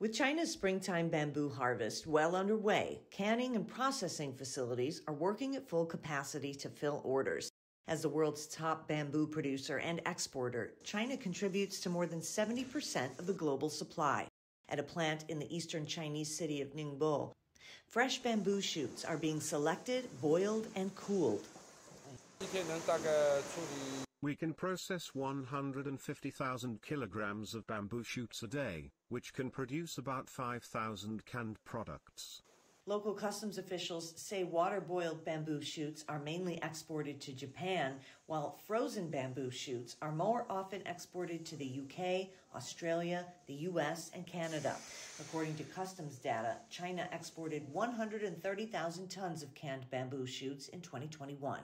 With China's springtime bamboo harvest well underway, canning and processing facilities are working at full capacity to fill orders. As the world's top bamboo producer and exporter, China contributes to more than 70% of the global supply. At a plant in the eastern Chinese city of Ningbo, fresh bamboo shoots are being selected, boiled, and cooled. We can process 150,000 kilograms of bamboo shoots a day, which can produce about 5,000 canned products. Local customs officials say water boiled bamboo shoots are mainly exported to Japan, while frozen bamboo shoots are more often exported to the UK, Australia, the US, and Canada. According to customs data, China exported 130,000 tons of canned bamboo shoots in 2021.